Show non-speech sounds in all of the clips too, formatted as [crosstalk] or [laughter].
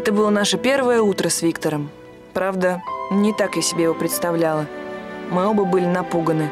Это было наше первое утро с Виктором. Правда, не так я себе его представляла. Мы оба были напуганы.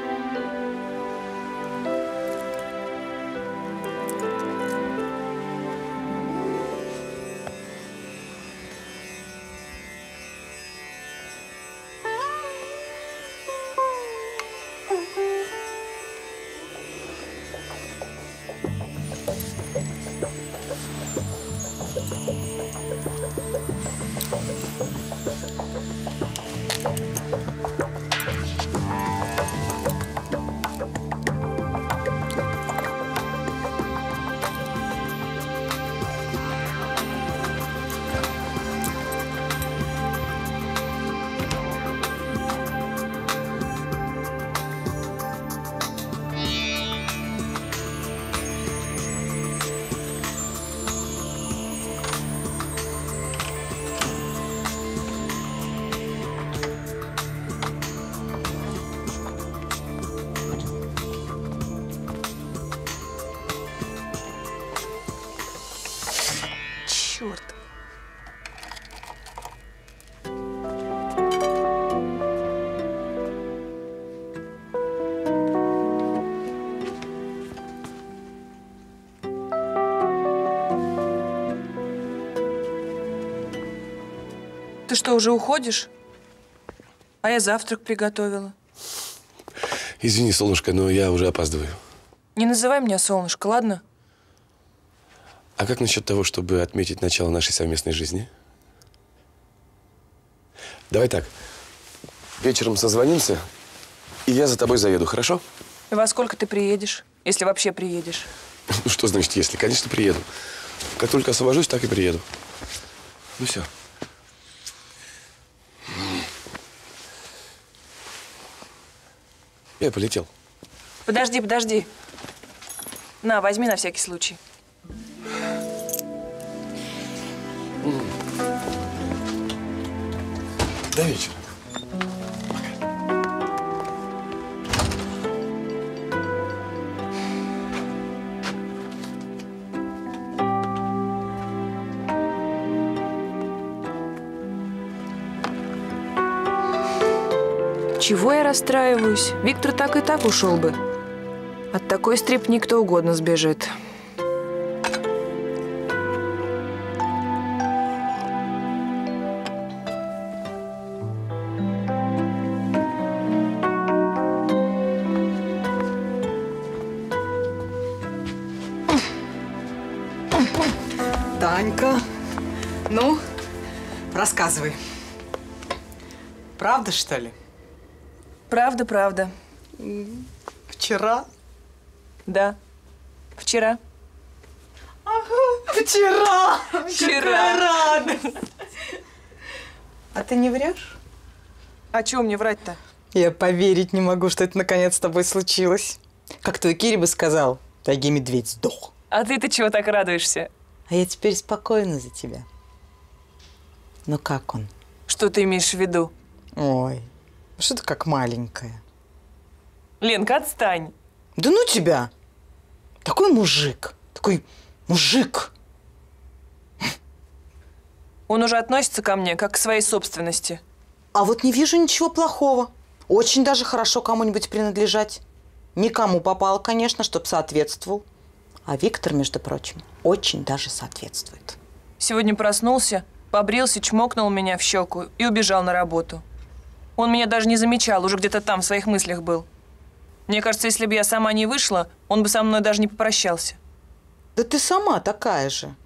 Что, уже уходишь? А я завтрак приготовила. Извини, солнышко, но я уже опаздываю. Не называй меня солнышко, ладно? А как насчет того, чтобы отметить начало нашей совместной жизни? Давай так. Вечером созвонимся, и я за тобой заеду, хорошо? И во сколько ты приедешь? Если вообще приедешь. Ну, что значит если? Конечно, приеду. Как только освобожусь, так и приеду. Ну, все. Я полетел. Подожди, подожди. На, возьми на всякий случай. До вечера. Чего я расстраиваюсь? Виктор так и так ушел бы. От такой стрипни кто угодно сбежит. Танька, ну, рассказывай. Правда, что ли? Правда, правда. Вчера? Да. Вчера. Вчера! Вчера. Какая радость! А ты не врешь? А чего мне врать-то? Я поверить не могу, что это наконец с тобой случилось. Как твой Кири бы сказал, тайги медведь сдох. А ты-то чего так радуешься? А я теперь спокойна за тебя. Ну как он? Что ты имеешь в виду? Ой, что ты как маленькая. Ленка, отстань. Да ну тебя! Такой мужик, такой мужик. Он уже относится ко мне, как к своей собственности. А вот не вижу ничего плохого. Очень даже хорошо кому-нибудь принадлежать. Никому попало, конечно, чтоб соответствовал. А Виктор, между прочим, очень даже соответствует. Сегодня проснулся, побрился, чмокнул меня в щеку и убежал на работу. Он меня даже не замечал, уже где-то там в своих мыслях был. Мне кажется, если бы я сама не вышла, он бы со мной даже не попрощался. Да ты сама такая же.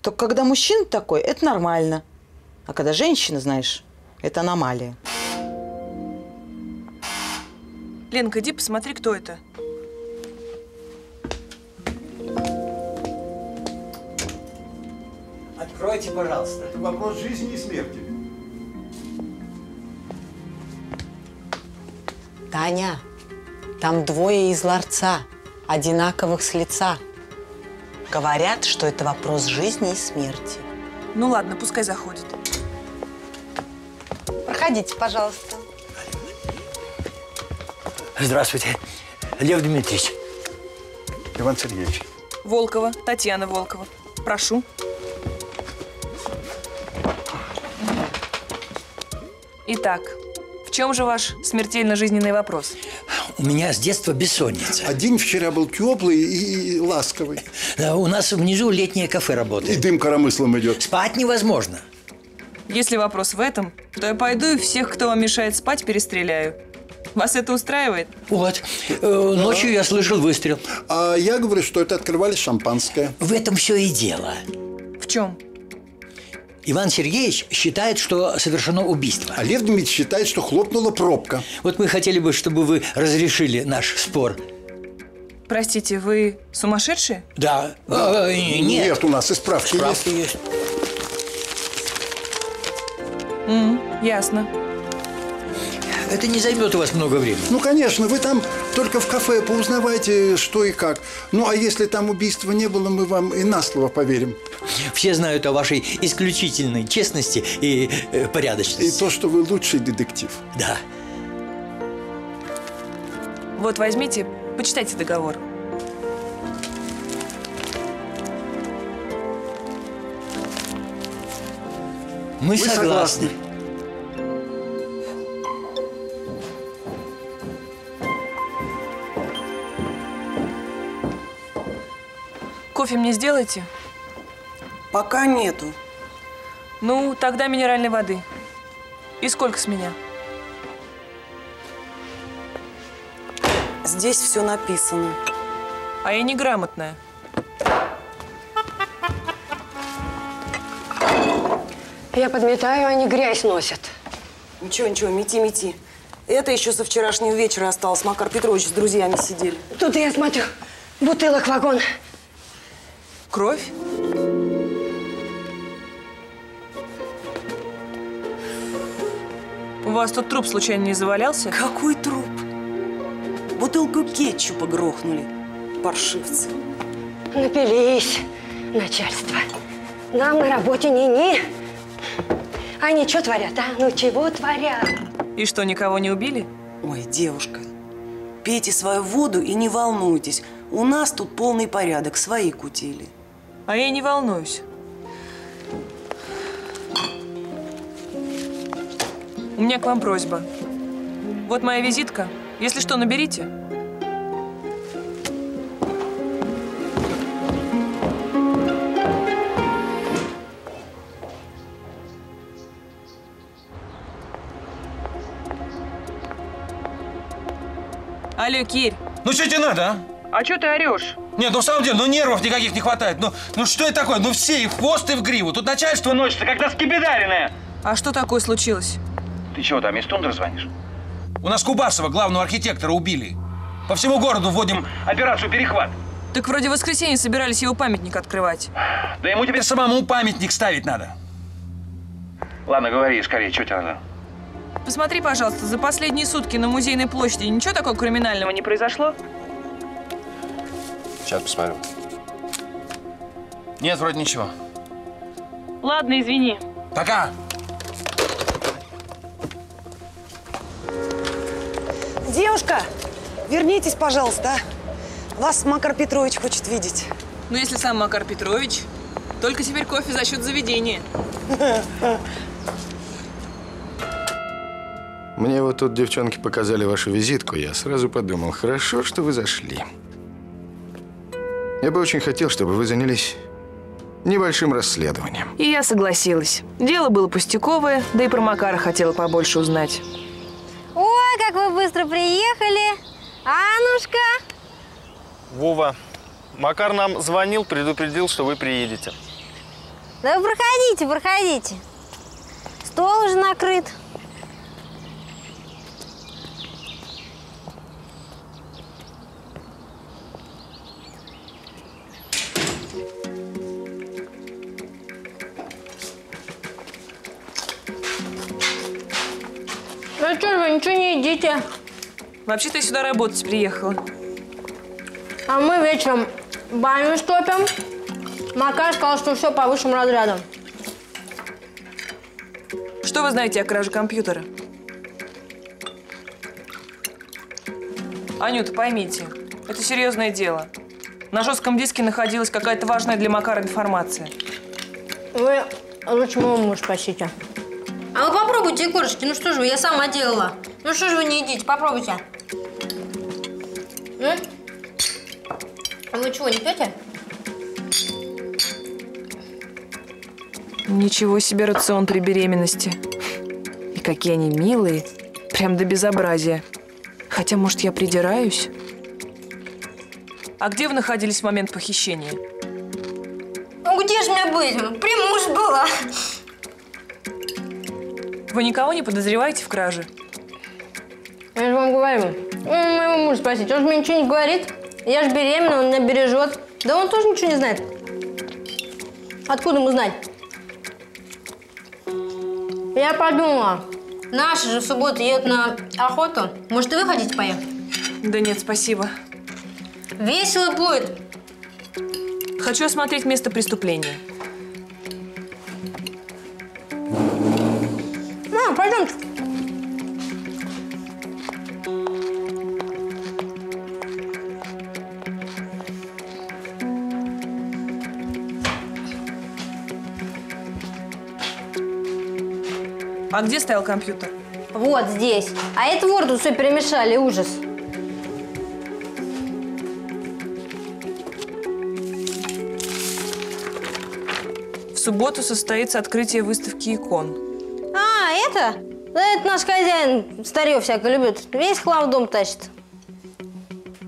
Только когда мужчина такой, это нормально. А когда женщина, знаешь, это аномалия. Ленка, иди посмотри, кто это. Откройте, пожалуйста. Это вопрос жизни и смерти. Таня, там двое из ларца, одинаковых с лица. Говорят, что это вопрос жизни и смерти. Ну ладно, пускай заходит. Проходите, пожалуйста. Здравствуйте, Лев Дмитриевич. Иван Сергеевич. Волкова, Татьяна Волкова. Прошу. Итак, в чем же ваш смертельно жизненный вопрос? У меня с детства бессонница. А день вчера был теплый и ласковый. Да, у нас внизу летнее кафе И работает. дым коромыслом идет. Спать невозможно. Если вопрос в этом, то я пойду и всех, кто вам мешает спать, перестреляю. Вас это устраивает? Вот. Э, Ночью я слышал выстрел. А я говорю, что это открывали шампанское. В этом все и дело. В чем? Иван Сергеевич считает, что совершено убийство. А Лев Дмитриевич считает, что хлопнула пробка. Вот мы хотели бы, чтобы вы разрешили наш спор. Простите, вы сумасшедшие? Да. Э, нет. у нас и справки Справки есть. есть. Ясно. Это не займет у вас много времени. Ну, конечно, вы там только в кафе поузнавайте, что и как. Ну, а если там убийства не было, мы вам и на слово поверим. Все знают о вашей исключительной честности и э, И порядочности. то, что вы лучший детектив. Да. Вот возьмите, почитайте договор. Мы, Мы согласны. согласны. Кофе мне сделайте? Пока нету. Ну, тогда минеральной воды. И сколько с меня? Здесь все написано. А я неграмотная. Я подметаю, они грязь носят. Ничего, ничего, мети, мети. Это еще со вчерашнего вечера осталось. Макар Петрович с друзьями сидели. Тут я смотрю, бутылок вагон. Кровь? У вас тут труп случайно не завалялся? Какой труп? Бутылку кетчупа грохнули. Паршивцы. Напились, начальство. Нам на работе ни-ни. Они что творят, а? Ну чего творят? И что, никого не убили? Ой, девушка, пейте свою воду и не волнуйтесь. У нас тут полный порядок, свои кутили. А я не волнуюсь. У меня к вам просьба. Вот моя визитка. Если что, наберите. Алло, Кирь, Ну что тебе надо, а? А что ты орешь? Нет, ну в самом деле, ну нервов никаких не хватает. Ну, ну что это такое? Ну все и в хвост, и в гриву. Тут начальство носится, когда скибидаренное. А что такое случилось? Ты чего там, из тундра звонишь? У нас Кубасова, главного архитектора, убили. По всему городу вводим операцию «Перехват». Так вроде в воскресенье собирались его памятник открывать. Да ему теперь самому памятник ставить надо. Ладно, говори скорее, что тебе надо? Посмотри, пожалуйста, за последние сутки на Музейной площади ничего такого криминального не произошло? Сейчас посмотрю. Нет, вроде ничего. Ладно, извини. Пока. Девушка, вернитесь, пожалуйста. а? Вас Макар Петрович хочет видеть. Ну, если сам Макар Петрович, только теперь кофе за счет заведения. Мне вот тут девчонки показали вашу визитку. Я сразу подумал, хорошо, что вы зашли. Я бы очень хотел, чтобы вы занялись небольшим расследованием. И я согласилась. Дело было пустяковое, да и про Макара хотела побольше узнать. Ой, как вы быстро приехали. Анушка. Вова, Макар нам звонил, предупредил, что вы приедете. Да вы проходите, проходите. Стол уже накрыт. Ну что вы, ничего не едите? Вообще-то я сюда работать приехала. А мы вечером баню стопим. Макар сказал, что все по высшим разрядам. Что вы знаете о краже компьютера? Анюта, поймите, это серьезное дело. На жестком диске находилась какая-то важная для Макара информация. Вы лучше моего мужа спросите. А вы попробуйте Егорушки. Ну что же вы, я сама делала. Ну что же вы не едите, попробуйте. М? А вы чего, не пьете? Ничего себе рацион при беременности. И какие они милые. Прям до безобразия. Хотя, может, я придираюсь? А где вы находились в момент похищения? Ну где же мне быть? При муж была. Вы никого не подозреваете в краже? Я же вам говорю. Моего мужа спросите, он же мне ничего не говорит. Я же беременна, он меня бережет. Да он тоже ничего не знает. Откуда ему знать? Я подумала, наши же в субботу едут на охоту. Может, и вы хотите поехать? Да нет, спасибо. Весело будет. Хочу осмотреть место преступления. А где стоял компьютер? Вот здесь. А это вор тут все перемешали, ужас. В субботу состоится открытие выставки икон. А, это? Да это наш хозяин старье всякое любит. Весь хлам в дом тащит.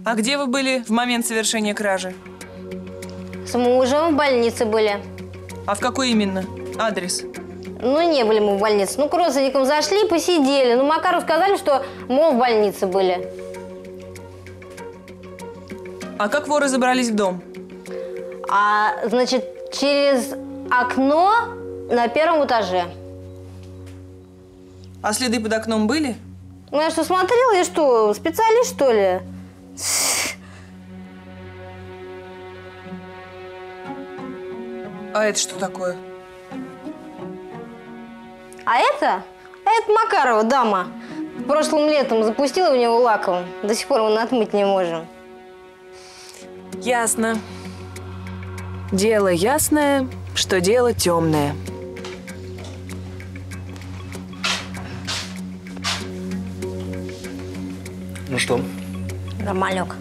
А где вы были в момент совершения кражи? С мужем в больнице были. А в какой именно? Адрес? Ну, не были мы в больнице. Ну, к родственникам зашли, посидели. Ну, Макару сказали, что, мол, в больнице были. А как воры забрались в дом? А, значит, через окно на первом этаже. А следы под окном были? Ну, я что, смотрела, я что, специалист, что ли? А это что такое? А это? А это Макарова дама. Прошлым летом запустила в него лаком. До сих пор его отмыть не можем. Ясно. Дело ясное, что дело темное. Ну что? Ромалек.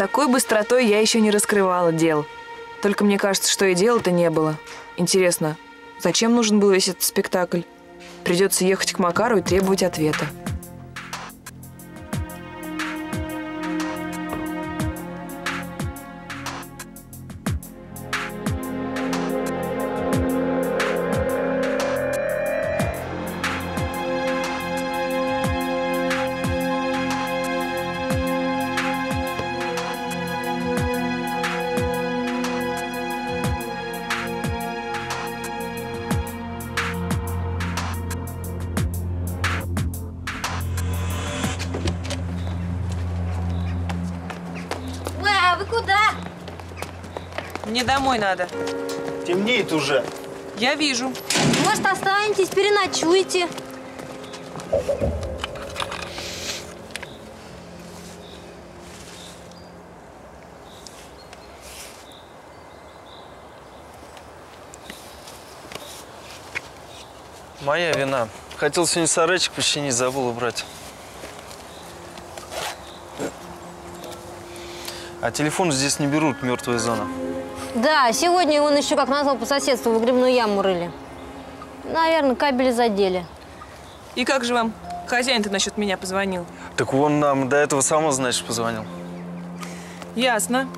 Такой быстротой я еще не раскрывала дел. Только мне кажется, что и дела-то не было. Интересно, зачем нужен был весь этот спектакль? Придется ехать к Макару и требовать ответа. Домой надо. Темнеет уже. Я вижу. Может, останетесь, переночуете? Моя вина. Хотел сегодня сарайчик починить, забыл убрать. А телефон здесь не берут, мертвая зона. Да, сегодня он еще, как назвал, по соседству выгребную яму рыли. Наверное, кабели задели. И как же вам хозяин-то насчет меня позвонил? Так он нам до этого самого, значит, позвонил. Ясно.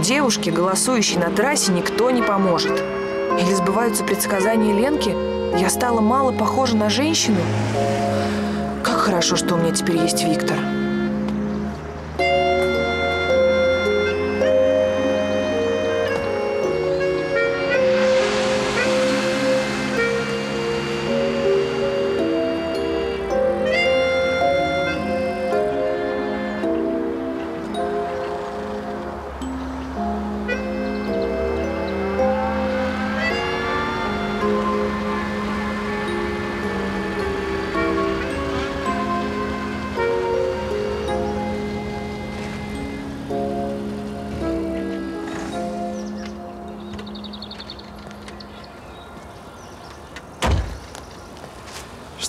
Девушке, голосующей на трассе, никто не поможет. Или сбываются предсказания Ленки? Я стала мало похожа на женщину? Как хорошо, что у меня теперь есть Виктор.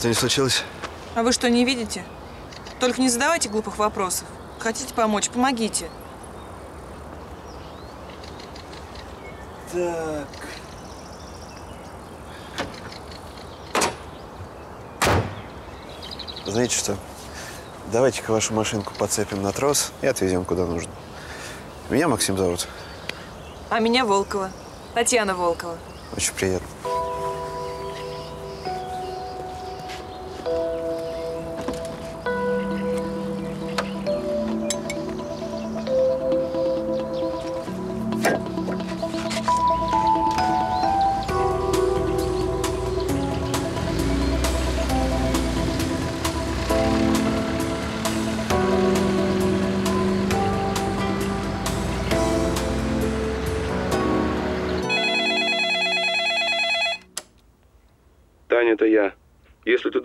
Что не случилось? А вы что, не видите? Только не задавайте глупых вопросов. Хотите помочь, помогите. Так. Знаете что? Давайте-ка вашу машинку подцепим на трос и отвезем куда нужно. Меня Максим зовут. А меня Волкова. Татьяна Волкова. Очень приятно.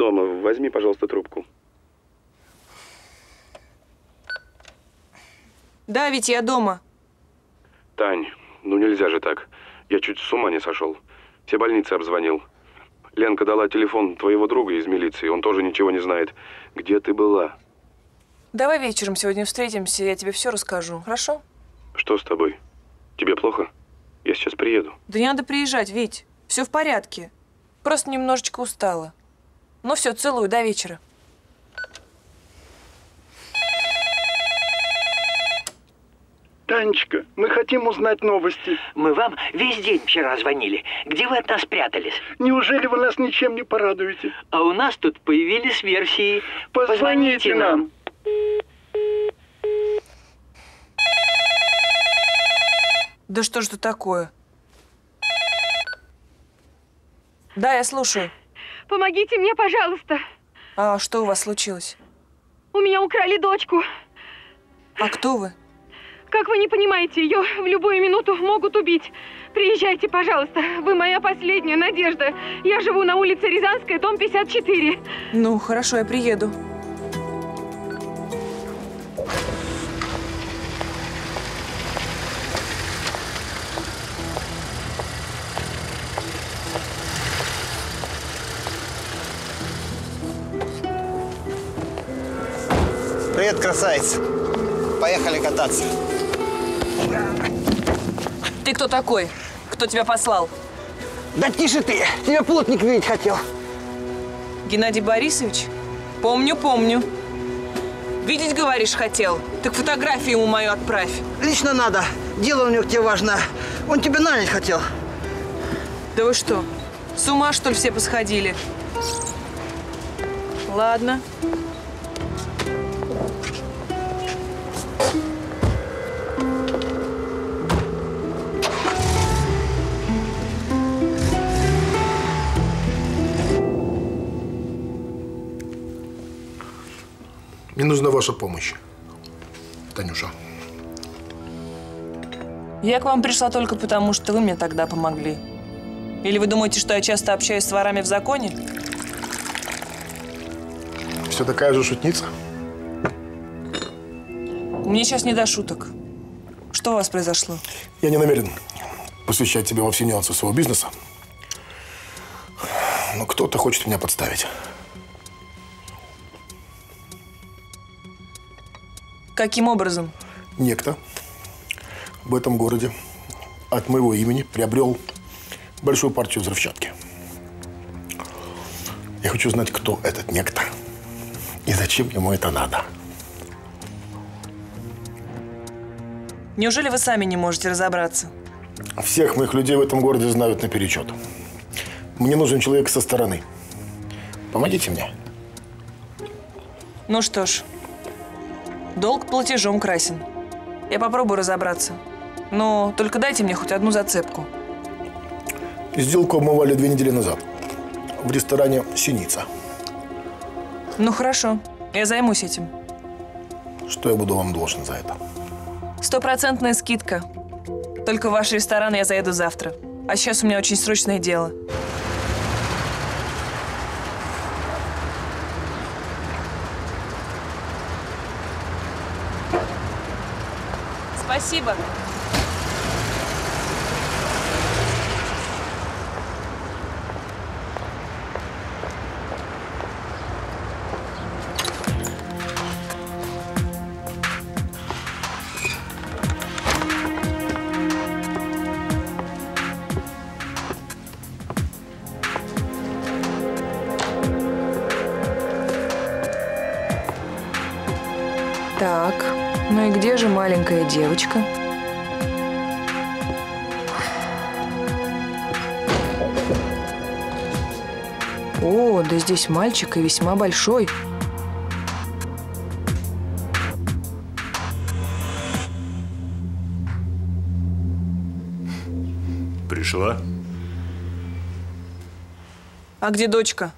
Дома, возьми, пожалуйста, трубку. Да, ведь я дома. Тань, ну нельзя же так. Я чуть с ума не сошел. Все больницы обзвонил. Ленка дала телефон твоего друга из милиции. Он тоже ничего не знает. Где ты была? Давай вечером сегодня встретимся, я тебе все расскажу, хорошо? Что с тобой? Тебе плохо? Я сейчас приеду. Да не надо приезжать, Вить. Все в порядке. Просто немножечко устала. Ну все, целую, до вечера. Танечка, мы хотим узнать новости. Мы вам весь день вчера звонили. Где вы от нас прятались? Неужели вы нас ничем не порадуете? А у нас тут появились версии. Позвоните нам. Да что ж это такое? Да, я слушаю. Помогите мне, пожалуйста. А что у вас случилось? У меня украли дочку. А кто вы? Как вы не понимаете, ее в любую минуту могут убить. Приезжайте, пожалуйста. Вы моя последняя надежда. Я живу на улице Рязанская, дом 54. Ну, хорошо, я приеду. Привет, красавица. Поехали кататься. Ты кто такой? Кто тебя послал? Да тише ты! Тебя плотник видеть хотел. Геннадий Борисович? Помню, помню. Видеть, говоришь, хотел? Так фотографию ему мою отправь. Лично надо. Дело у него к тебе важное. Он тебя нанять хотел. Да вы что, с ума, что ли, все посходили? Ладно. Мне нужна ваша помощь, Танюша. Я к вам пришла только потому, что вы мне тогда помогли. Или вы думаете, что я часто общаюсь с ворами в законе? Все такая же шутница? Мне сейчас не до шуток. Что у вас произошло? Я не намерен посвящать тебя во все нюансы своего бизнеса. Но кто-то хочет меня подставить. Каким образом? Некто в этом городе от моего имени приобрел большую партию взрывчатки. Я хочу знать, кто этот некто и зачем ему это надо. Неужели вы сами не можете разобраться? Всех моих людей в этом городе знают наперечет. Мне нужен человек со стороны. Помогите мне. Ну что ж, долг платежом красен. Я попробую разобраться. Но только дайте мне хоть одну зацепку. Сделку обмывали две недели назад в ресторане «Синица». Ну хорошо, я займусь этим. Что я буду вам должен за это? Стопроцентная скидка. Только в ваш ресторан я заеду завтра. А сейчас у меня очень срочное дело. Спасибо. Маленькая девочка? О, да здесь мальчик и весьма большой. Пришла? А где дочка?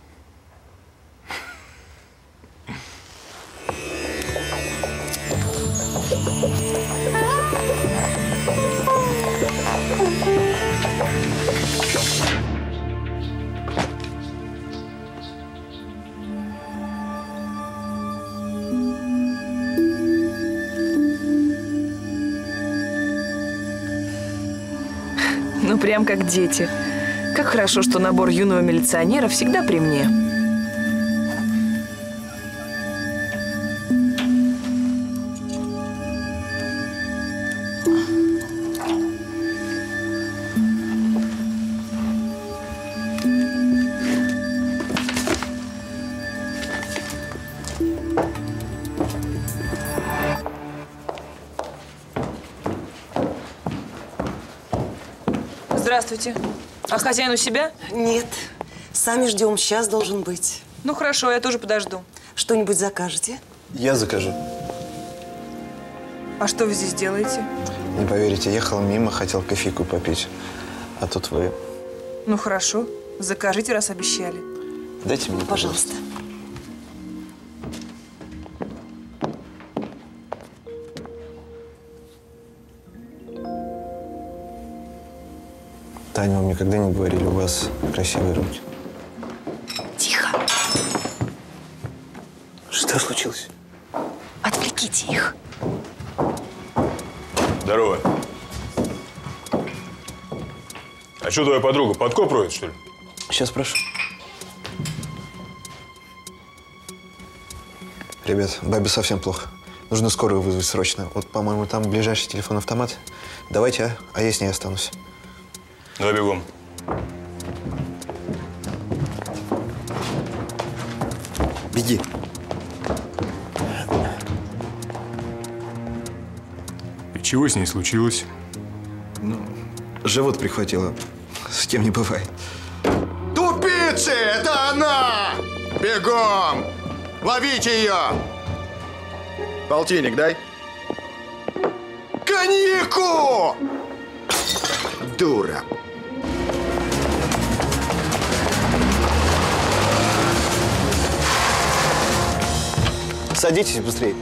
Как дети. Как хорошо, что набор юного милиционера всегда при мне. А хозяин у себя? Нет. Сами ждем. Сейчас должен быть. Ну хорошо, я тоже подожду. Что-нибудь закажете? Я закажу. А что вы здесь делаете? Не поверите, ехал мимо, хотел кофейку попить. А тут вы. Ну хорошо, закажите, раз обещали. Дайте мне, Пожалуйста. Таня, вам никогда не говорили, у вас красивые руки. Тихо. Что случилось? Отвлеките их. Здорово. А что твоя подруга, подкоп роет, что ли? Сейчас прошу. Ребят, бабе совсем плохо. Нужно скорую вызвать срочно. Вот, по-моему, там ближайший телефон-автомат. Давайте, а? А я с ней останусь. Давай бегом. Беги. И чего с ней случилось? Ну, живот прихватило. С кем не бывает. Тупицы! Это она! Бегом! Ловите ее! Полтинник дай. Коньяку! Дура! Садитесь быстрее.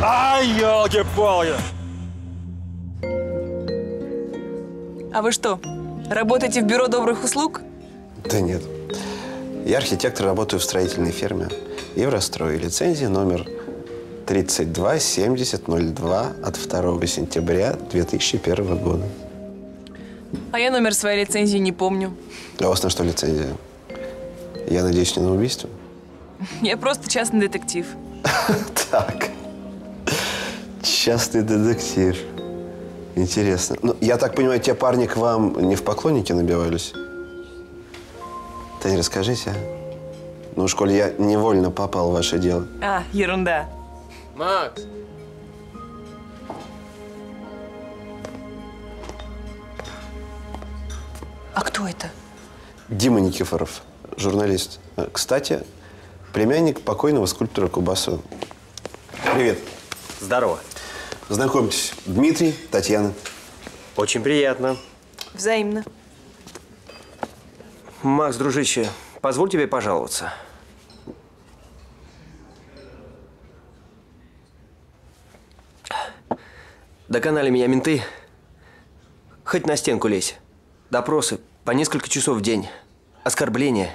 Ай, елки-палки! А вы что, работаете в бюро добрых услуг? Да нет. Я архитектор, работаю в строительной фирме. Еврострой. Лицензия номер 327002 от 2 сентября 2001 года. А я номер своей лицензии не помню. А у вас на что лицензия? Я надеюсь, не на убийство? Я просто частный детектив. [laughs] Так. Частный детектив. Интересно. Ну, я так понимаю, те парни к вам не в поклонники набивались? Тань, расскажите, а? Ну, в школе я невольно попал в ваше дело. А, ерунда. Макс! А кто это? Дима Никифоров, журналист. Кстати, племянник покойного скульптора Кубасова. Привет. Здорово. Знакомьтесь, Дмитрий, Татьяна. Очень приятно. Взаимно. Макс, дружище, позволь тебе пожаловаться. Доконали меня менты. Хоть на стенку лезь. Допросы по несколько часов в день. Оскорбления.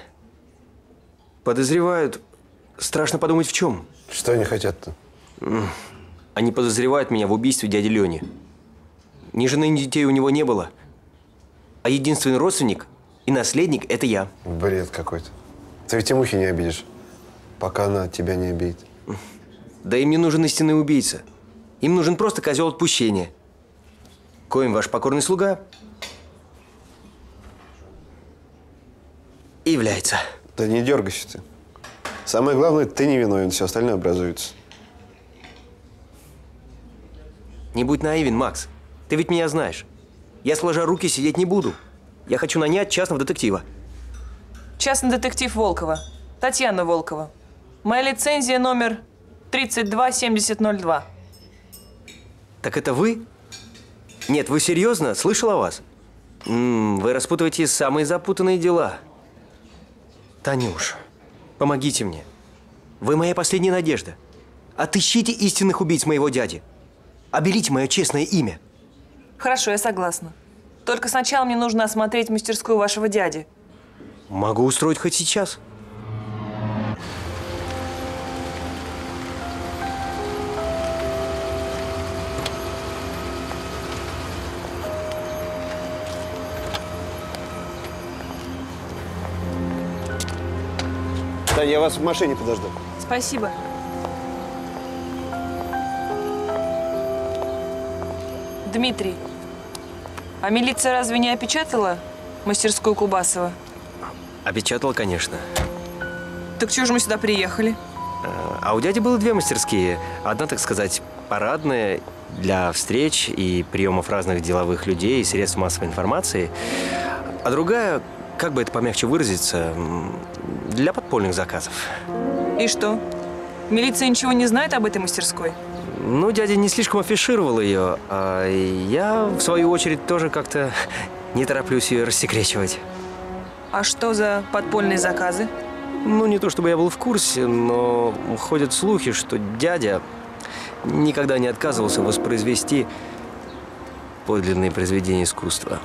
Подозревают. Страшно подумать в чем. Что они хотят-то? Они подозревают меня в убийстве дяди Лени. Ни жены, ни детей у него не было. А единственный родственник и наследник – это я. Бред какой-то. Ты ведь и мухи не обидишь, пока она тебя не обидит. Да им не нужен истинный убийца. Им нужен просто козел отпущения. Коим ваш покорный слуга является. Да не дергайся ты. Самое главное, ты не виновен, все остальное образуется. Не будь наивен, Макс. Ты ведь меня знаешь. Я сложа руки сидеть не буду. Я хочу нанять частного детектива. Частный детектив Волкова. Татьяна Волкова. Моя лицензия номер 327002. Так это вы? Нет, вы серьезно? Слышал о вас? М, вы распутываете самые запутанные дела. Танюш, помогите мне. Вы моя последняя надежда. Отыщите истинных убийц моего дяди. Обелите мое честное имя. Хорошо, я согласна. Только сначала мне нужно осмотреть мастерскую вашего дяди. Могу устроить хоть сейчас. Таня, я вас в машине подожду. Спасибо. Дмитрий, а милиция разве не опечатала мастерскую Кубасова? Опечатал, конечно. Так чего же мы сюда приехали? А у дяди было две мастерские. Одна, так сказать, парадная для встреч и приемов разных деловых людей и средств массовой информации. А другая, как бы это помягче выразиться, для подпольных заказов. И что? Милиция ничего не знает об этой мастерской? Ну, дядя не слишком афишировал ее, а я, в свою очередь, тоже как-то не тороплюсь ее рассекречивать. А что за подпольные заказы? Ну, не то чтобы я был в курсе, но ходят слухи, что дядя никогда не отказывался воспроизвести подлинные произведения искусства.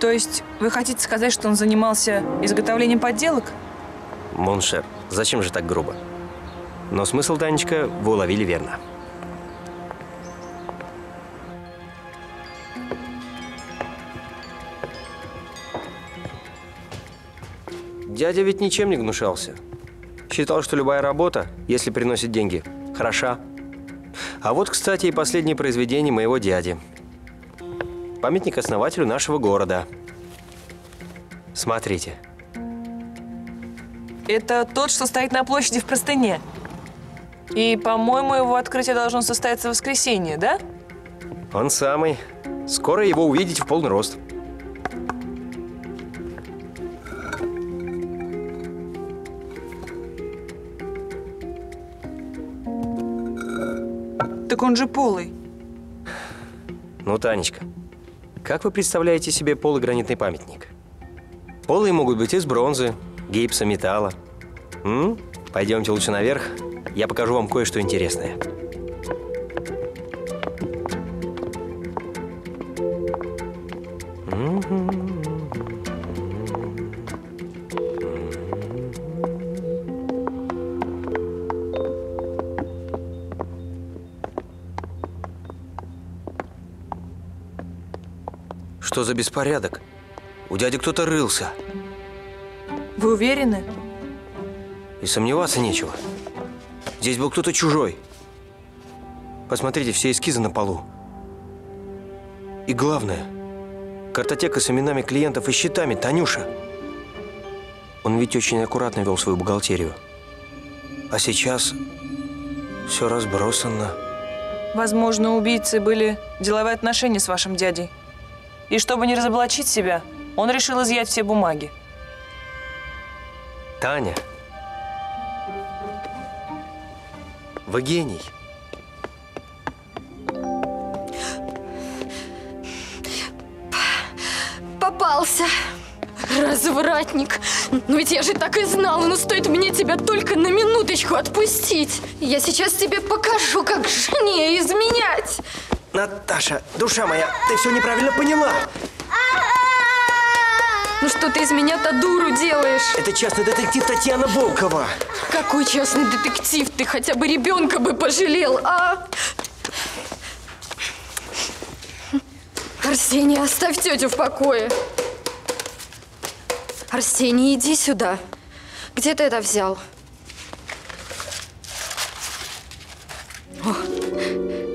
То есть вы хотите сказать, что он занимался изготовлением подделок? Mon cher, зачем же так грубо? Но смысл, Танечка, вы уловили верно. Дядя ведь ничем не гнушался. Считал, что любая работа, если приносит деньги, хороша. А вот, кстати, и последнее произведение моего дяди. Памятник основателю нашего города. Смотрите. Это тот, что стоит на площади в простыне. И, по-моему, его открытие должно состояться в воскресенье, да? Он самый. Скоро его увидите в полный рост. Так он же полый. Ну, Танечка, как вы представляете себе полый гранитный памятник? Полые могут быть из бронзы, гипса, металла. М? Пойдемте лучше наверх, я покажу вам кое-что интересное. Что за беспорядок? У дяди кто-то рылся. Вы уверены? И сомневаться нечего. Здесь был кто-то чужой. Посмотрите, все эскизы на полу. И главное, картотека с именами клиентов и счетами, Танюша. Он ведь очень аккуратно вел свою бухгалтерию. А сейчас все разбросано. Возможно, у убийцы были деловые отношения с вашим дядей. И чтобы не разоблачить себя, он решил изъять все бумаги. Таня, вы гений. Попался. Развратник. Но ведь я же так и знала, но стоит мне тебя только на минуточку отпустить. Я сейчас тебе покажу, как жене изменять. Наташа, душа моя, ты все неправильно поняла. Ну что ты из меня-то дуру делаешь? Это частный детектив Татьяна Волкова. Какой частный детектив? Ты хотя бы ребенка бы пожалел, а? Арсений, оставь тетю в покое. Арсений, иди сюда. Где ты это взял? О,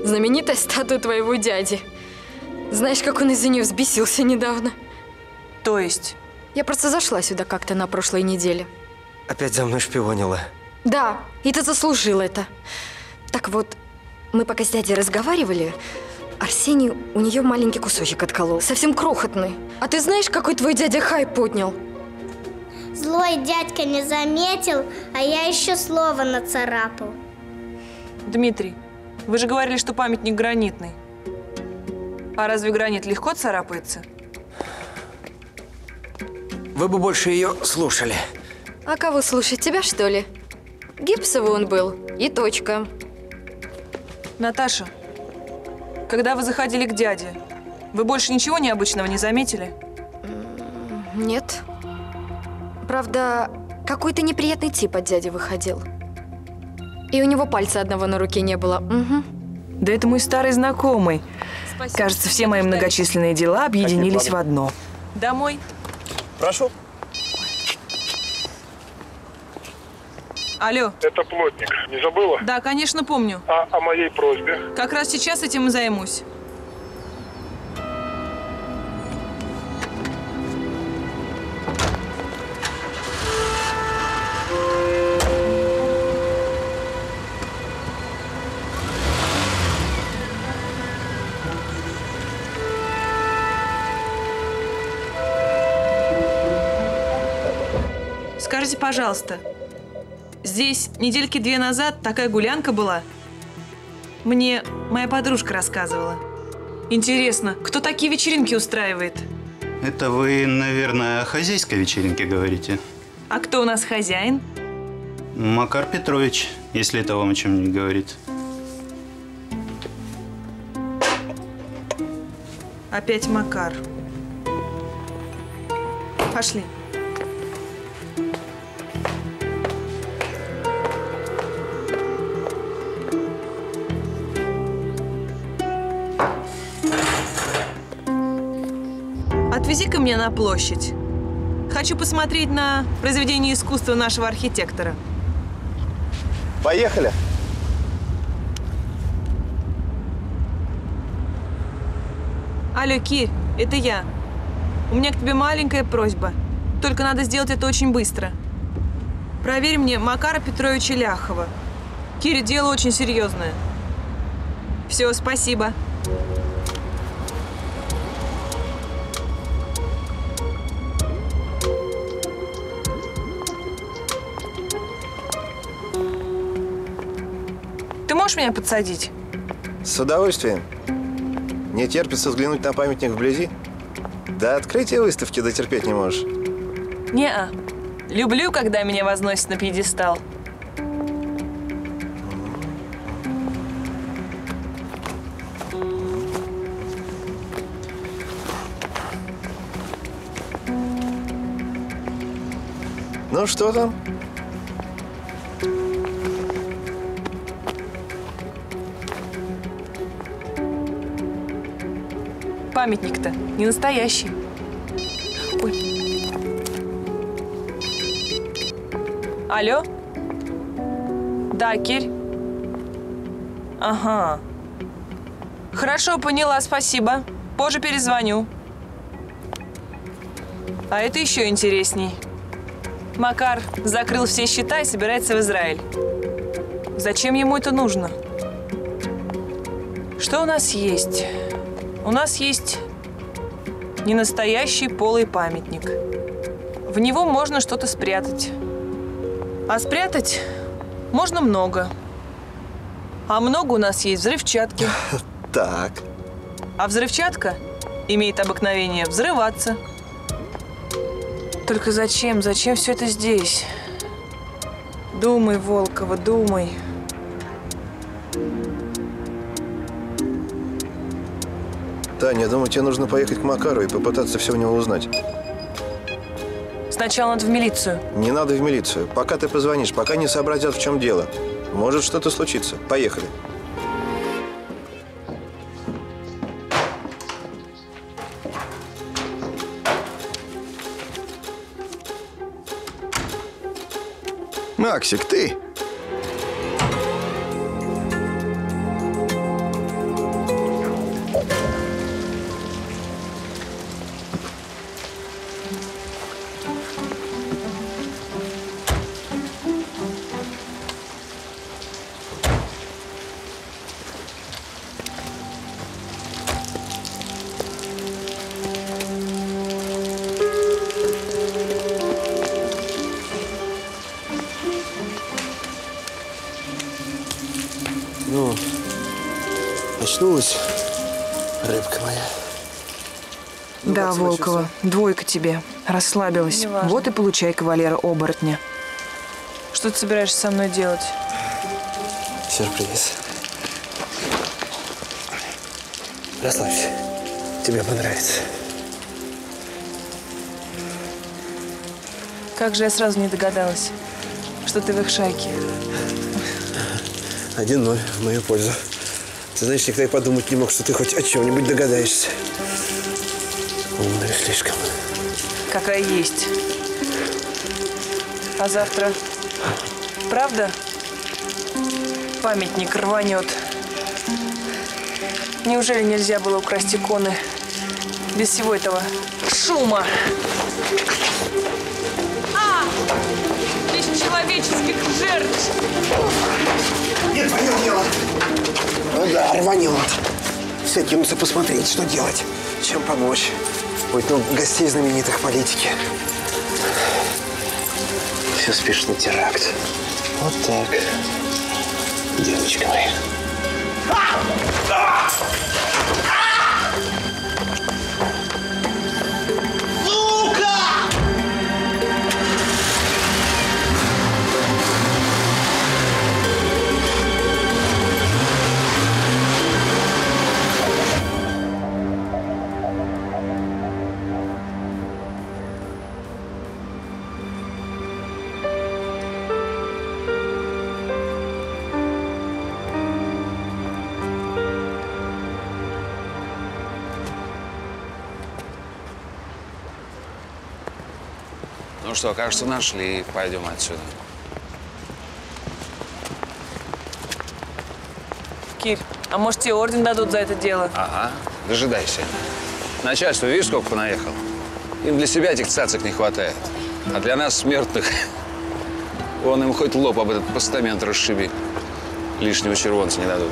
знаменитая статуя твоего дяди. Знаешь, как он из-за нее взбесился недавно? То есть? Я просто зашла сюда как-то на прошлой неделе. Опять за мной шпионила. Да, и ты заслужил это. Так вот, мы пока с дядей разговаривали, Арсений у нее маленький кусочек отколол, совсем крохотный. А ты знаешь, какой твой дядя хай поднял? Злой дядька не заметил, а я еще слово нацарапал. Дмитрий, вы же говорили, что памятник гранитный. А разве гранит легко царапается? Вы бы больше ее слушали. А кого слушать, тебя что ли? Гипсовый он был, и точка. Наташа, когда вы заходили к дяде, вы больше ничего необычного не заметили? Нет. Правда, какой-то неприятный тип от дяди выходил. И у него пальца одного на руке не было. Угу. Да это мой старый знакомый. Спасибо. Кажется, все мои многочисленные дела объединились Спасибо. в одно. Домой. Прошу. Алло. Это плотник. Не забыла? Да, конечно, помню. А о моей просьбе? Как раз сейчас этим и займусь. Скажите, пожалуйста, здесь недельки две назад такая гулянка была? Мне моя подружка рассказывала. Интересно, кто такие вечеринки устраивает? Это вы, наверное, о хозяйской вечеринке говорите? А кто у нас хозяин? Макар Петрович, если это вам о чем-нибудь говорит. Опять Макар. Пошли. Отвези-ка меня на площадь. Хочу посмотреть на произведение искусства нашего архитектора. Поехали. Алло, Кирь, это я. У меня к тебе маленькая просьба. Только надо сделать это очень быстро. Проверь мне Макара Петровича Ляхова. Киря, дело очень серьезное. Все, спасибо. Ты можешь меня подсадить? С удовольствием. Не терпится взглянуть на памятник вблизи? До открытия выставки дотерпеть не можешь. Не-а. Люблю, когда меня возносят на пьедестал. Ну что там? Памятник-то не настоящий. Ой. Алло? Да, Кирь? Ага. Хорошо, поняла, спасибо. Позже перезвоню. А это еще интересней. Макар закрыл все счета и собирается в Израиль. Зачем ему это нужно? Что у нас есть? У нас есть ненастоящий полый памятник. В него можно что-то спрятать. А спрятать можно много. А много у нас есть взрывчатки. [laughs] Так. А взрывчатка имеет обыкновение взрываться. Только зачем? Зачем все это здесь? Думай, Волкова, думай. Таня, я думаю, тебе нужно поехать к Макару и попытаться все у него узнать. Сначала надо в милицию. Не надо в милицию. Пока ты позвонишь, пока не сообразят, в чем дело. Может что-то случиться. Поехали. Максик, ты? Ну, очнулась, рыбка моя. Да, Волкова, двойка тебе. Расслабилась. Неважно. Вот и получай кавалера оборотня. Что ты собираешься со мной делать? Сюрприз. Расслабься. Тебе понравится. Как же я сразу не догадалась, что ты в их шайке. Один ноль в мою пользу. Ты знаешь, никто и подумать не мог, что ты хоть о чем-нибудь догадаешься. Умная слишком. Какая есть. А завтра, правда, памятник рванет? Неужели нельзя было украсть иконы без всего этого шума? А! Без человеческих жертв! Не твое дело. Ну да, рванет. Все кинутся посмотреть, что делать, чем помочь. Будет ну, гостей знаменитых политики. Все спешит на теракт. Вот так. Девочка моя. Ну что, кажется, нашли. Пойдем отсюда. Кирь, а может тебе орден дадут за это дело? Ага, дожидайся. Начальство, видишь, сколько понаехал? Им для себя этих цацик не хватает. А для нас, смертных, [laughs] он им хоть лоб об этот постамент расшиби. Лишнего червонца не дадут.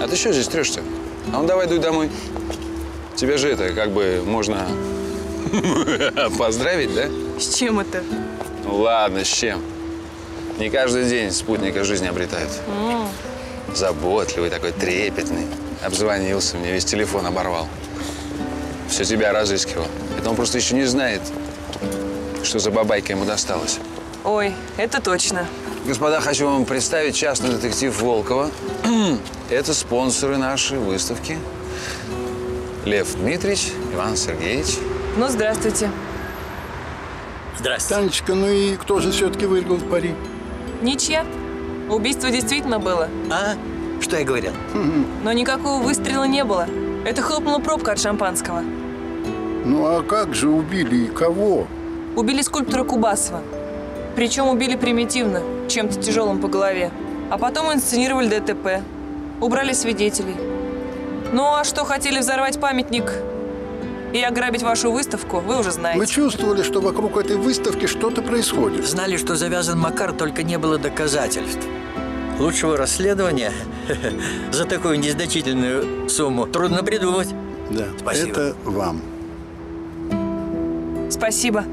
А ты что здесь трешься? А ну давай дуй домой. Тебе же это, как бы, можно [laughs] поздравить, да? С чем это? Ну ладно, с чем? Не каждый день спутника жизни обретают. Заботливый такой, трепетный. Обзвонился мне, весь телефон оборвал. Все тебя разыскивал. Это он просто еще не знает, что за бабайка ему досталась. Ой, это точно. Господа, хочу вам представить частный детектив Волкова. [clears throat] Это спонсоры нашей выставки. Лев Дмитриевич, Иван Сергеевич. Ну, здравствуйте. Здравствуйте. Танечка, ну и кто же все-таки выиграл в пари? Ничья. Убийство действительно было. А? Что я говорил? Но никакого выстрела не было. Это хлопнула пробка от шампанского. Ну а как же убили и кого? Убили скульптора Кубасова. Причем убили примитивно, чем-то тяжелым по голове. А потом инсценировали ДТП. Убрали свидетелей. Ну а что хотели взорвать памятник и ограбить вашу выставку, вы уже знаете. Мы чувствовали, что вокруг этой выставки что-то происходит. Знали, что завязан Макар, только не было доказательств. Лучшего расследования [laughs] за такую незначительную сумму трудно придумать. Да, Спасибо. это вам. Спасибо.